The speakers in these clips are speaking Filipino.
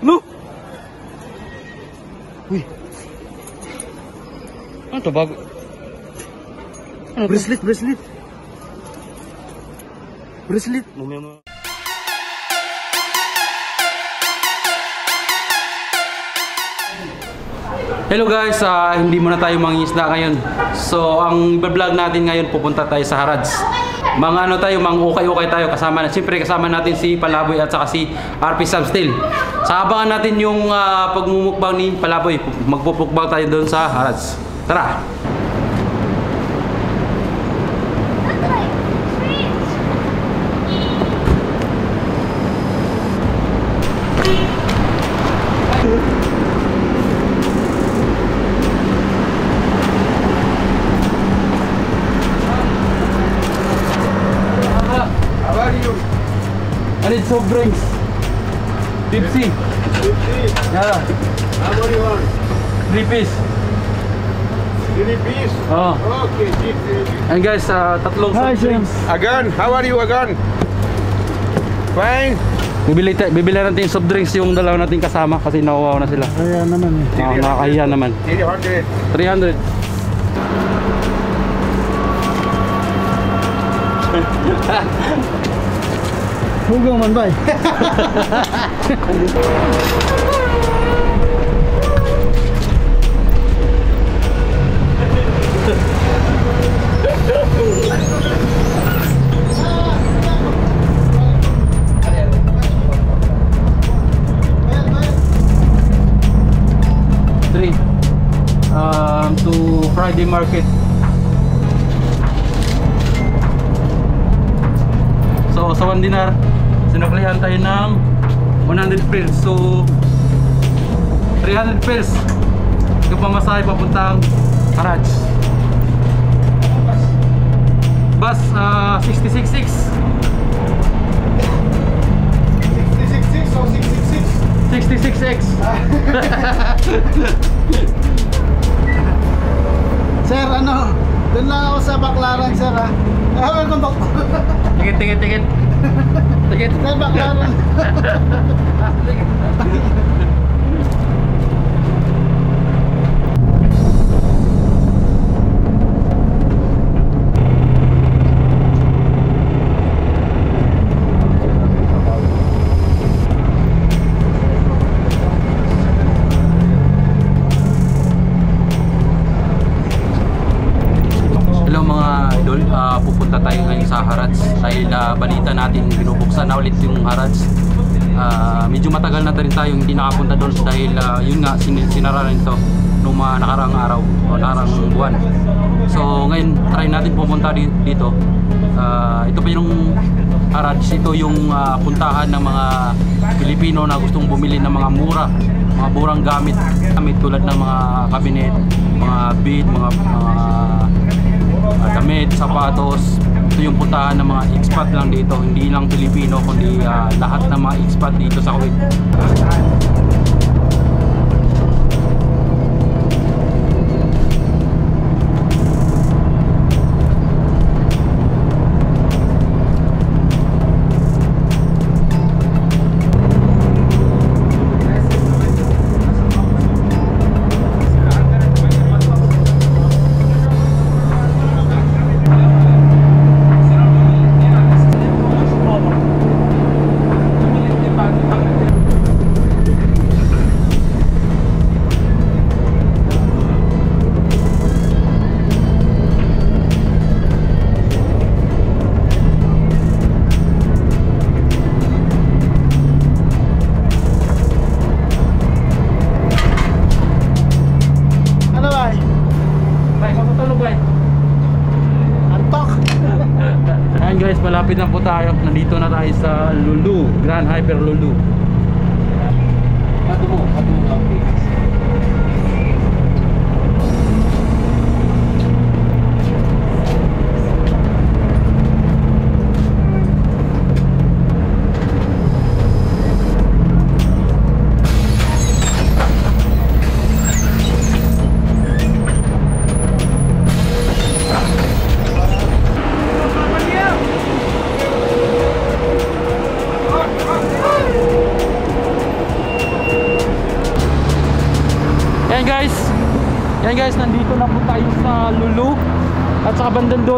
Lo! Uy. Ano to bago? Ano to? Bracelet, bracelet. Bracelet. Mamaya mo. Hello guys, ah, hindi muna tayo mangingisda ngayon. So, ang vlog natin ngayon pupunta tayo sa Harads. Mga ano tayo, mga ukay-ukay tayo kasama na. Siyempre kasama natin si Palaboy at saka si RP Sam Steel. Sa abangan natin yung ah, pagmumukbang ni Palaboy. Magpupukbang tayo doon sa Harads. Tara! How are you? I need soft drinks. Tipsy. Yeah, How are you on? three piece. Three piece? Oh. Okay. And guys, ah, tatlong Hi, soft drinks. Again, how are you again? Fine. Bibili, ta- bibili natin yung soft drinks yung dalawa nating kasama kasi nawawaw na sila. Kaya naman eh. Oh, nakakahiya naman. 300. 300. Hugaw man ba? Three. Um, to Friday Market. So, one dinar, sinuklihan tayo ng 100 pills. So, 300 pills. Yung pamasahe papuntang Karaj. Bus, ah, 666. 666 or 666? 66X. Sir, ano? Doon lang ako sa Baklaran, sir ha. Ah, welcome back. Tikit, tikit, tikit. Tikit. Sir, Baklaran. Yung Harads. Ah, medyo matagal na rin tayo hindi nakapunta doon dahil ah, yun nga sin sinara rin to nung mga nakarang araw o nakarang buwan. So ngayon try natin pumunta di- dito. Ah, ito pa yung Harads, ito yung ah, puntahan ng mga Pilipino na gustong bumili ng mga mura mga murang gamit gamit tulad ng mga cabinet, mga bead, mga mga uh, damit, sapatos. Ito yung puntahan ng mga expat lang dito, hindi lang Pilipino kundi ah, lahat ng mga expat dito sa Kuwait. Na tayo sa Lulu, Grand Hyper Lulu. Ato mo, ato mo. Ayan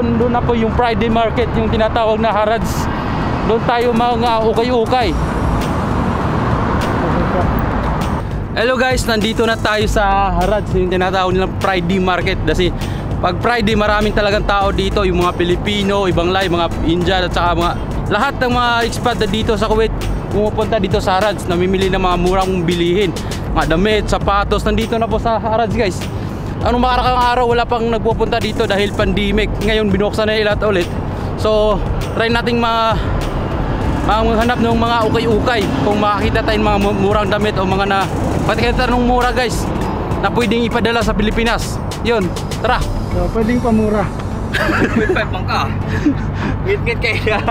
doon, doon na po yung Friday Market, yung tinatawag na Harads. Doon tayo mga ukay-ukay. Hello guys, nandito na tayo sa Harads, yung tinatawag nilang Friday Market. Kasi pag Friday, maraming talagang tao dito, yung mga Pilipino, ibang lahi, mga Indian at saka mga lahat ng mga expat na dito sa Kuwait pumupunta dito sa Harads, namimili ng mga murang bilihin, mga damit, sapatos, nandito na po sa Harads guys. Anong makarakang araw wala pang nagpupunta dito dahil pandemic. Ngayon binuksan na ilat ulit. So, try nating ma maghanap ng mga ukay-ukay kung makakita tayong mga mu- murang damit o mga na patikita ng mura guys na pwedeng ipadala sa Pilipinas. Yun, tara. So, pwedeng pamura. Wait, pa pang ka. Ngit-ngit kayo.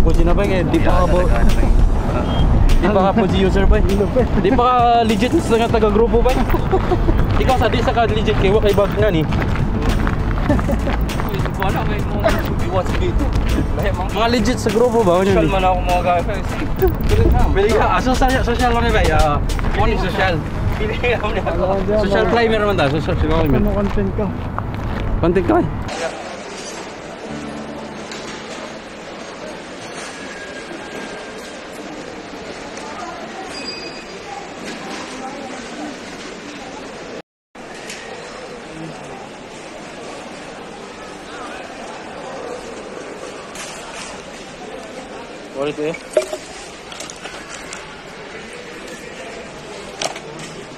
Puji na ba eh? Di pa ka ba? Di pa ka Puji user ba? Di pa ka legit sa nga taga-grupo ba? Ikaw sa di sa ka legit kay wa kay bag nga ni. Wala may mga iwas dito. Mga Mga legit sa grupo ba? social Ano man ako mga guys. Bili ka. Ah, social social man ba? Ah, ano yung social? Pili ka mo na ako. Social climber man ta. Social climber. Ano content ko? Konti ka ba? Ulit eh.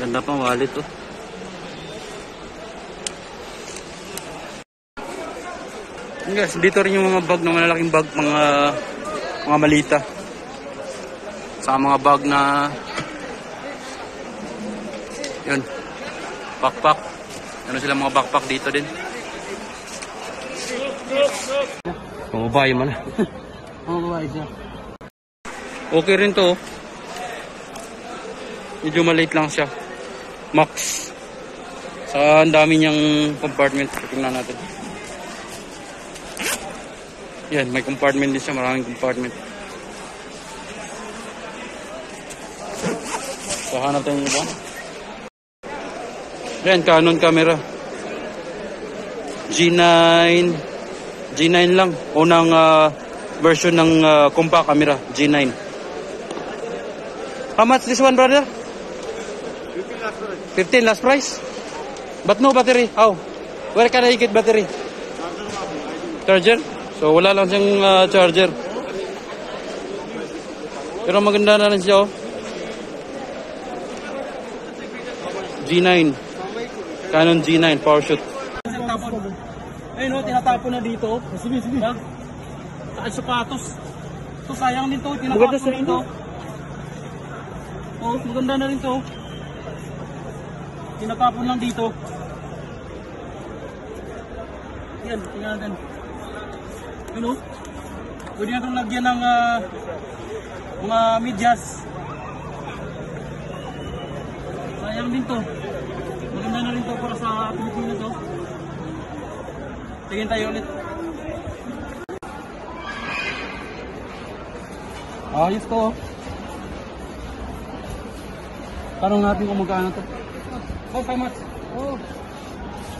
Ganda pang wallet oh. to. Yes, dito rin yung mga bag na malalaking bag, mga mga malita. Sa mga bag na yun, backpack. Ano sila mga backpack dito din. Pamabayo man. Pamabayo siya. Okay rin to. oh. Medyo maliit lang siya. Max. Sa ang dami niyang compartment. Tingnan natin. Yan, may compartment din siya, maraming compartment. So, hanap tayo iba. Yan, Canon camera. G9. G9 lang. Unang ah, version ng ah, compact camera. G9. How much this one, brother? 15 last price? But no battery. How? Where can I get battery? Charger? So wala lang siyang ah, charger. Pero maganda na rin siya oh. G9. Canon G9 power shoot. Ayun oh, tinatapon na dito. Sige, sige. Ay, sapatos. So sayang din to, tinatapon dito. Oh, maganda na rin to. Tinatapon lang dito. Yan, tingnan natin. Ano? Pwede na itong lagyan ng ah, mga medyas. Sayang din to. Maganda na rin to para sa Pilipinas to. Tingin tayo ulit. Ayos to. Tanong natin kung magkano to. Oh, how much? Oh.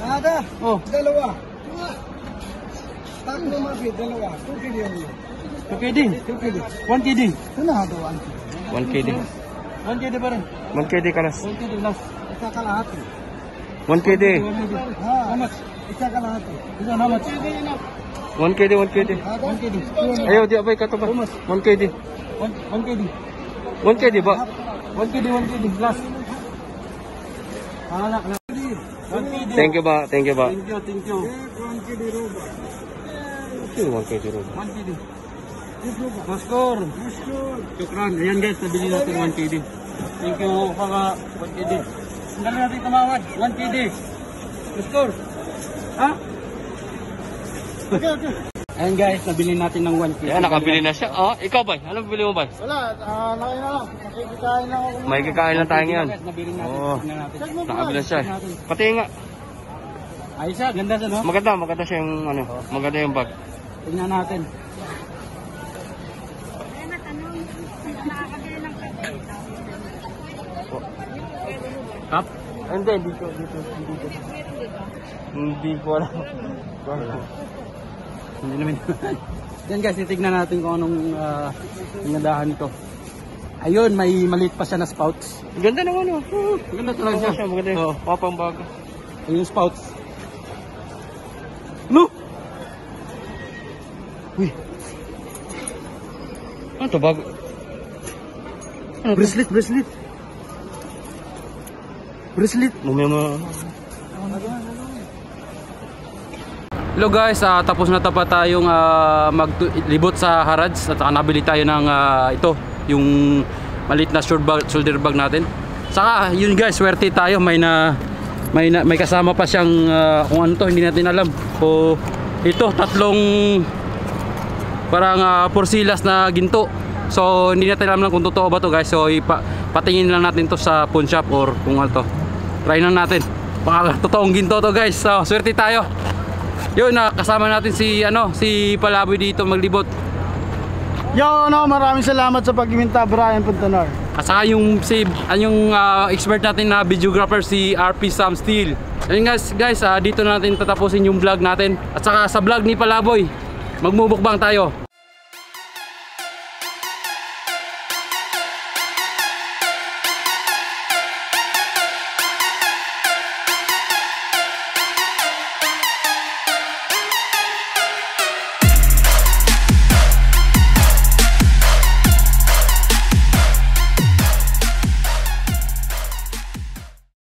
Nada. Oh, Dalawa. Tatlo mabit, dalawa. 2 kilo yun. 2 KD. 2 kilo. 1 KD. Ano na doon? 1 KD. 1 KD pa rin. 1 KD kalas. 1 KD last. Isa kalahati. 1 KD. 1 KD. Ha. How much? Isa kalahati. This one, how much? 1 KD, 1 KD. 1 KD. Ayaw, di abay ka to ba? 1 KD. 1 1 KD. 1 KD ba? 1 KD, 1 KD last. Ah, na, na. 1 KD. Thank you ba? Thank you ba? Thank you, thank you. 1 kilo roba. Ito yung 1 KD rin. 1 KD. Maskor. Shukran. Ayan guys, nabili natin 1 KD. Thank you, kaka 1 KD. Ang galing natin tumawad. 1 KD. Maskor. Ha? Okay, okay. Ayan guys, nabili natin ng 1 KD. Yan, nakabili na siya. Oh, ikaw ba? Anong bili mo ba? Wala, ah, laki na lang. Makikikain lang ako. May kakain lang tayo ngayon. Nabili natin. Oo. Mo Nakabili na siya. Pati nga. Ayos siya, ganda siya no? Maganda, maganda siya yung ano. Maganda yung bag. Tingnan natin. Cup? Hindi, dito, dito, dito. Hindi ko alam. Hindi naman. Yan guys, titignan natin kung anong uh, ingadahan nito. Ayun, may maliit pa siya na spouts. Ganda naman oh. Maganda talaga siya. siya, maganda yun. Papang bago. Ayun yung spouts. No! Uy, Ano to, bago? Ano bracelet, bracelet. Bracelet. Mamaya mo. Hello guys, ah, tapos na tapat tayong ah, maglibot sa Harads at saka nabili tayo ng ah, ito, yung maliit na shoulder bag, natin. Saka yun guys, swerte tayo may na may na, may kasama pa siyang ah, kung ano to, hindi natin alam. O ito, tatlong parang ah, porsilas na ginto. So hindi natin alam lang kung totoo ba to guys. So ipa, patingin lang natin to sa pawn shop or kung ano to. Try na natin. Baka totoong ginto to guys. So swerte tayo. Yun, na kasama natin si ano, si Palaboy dito maglibot. Yo, no, maraming salamat sa pagminta, Brian Puntanar. At saka yung si ah, yung ah, expert natin na videographer si RP Sam Steel. Ayun guys, guys, ah, dito na natin tatapusin yung vlog natin. At saka sa vlog ni Palaboy, magmumukbang tayo.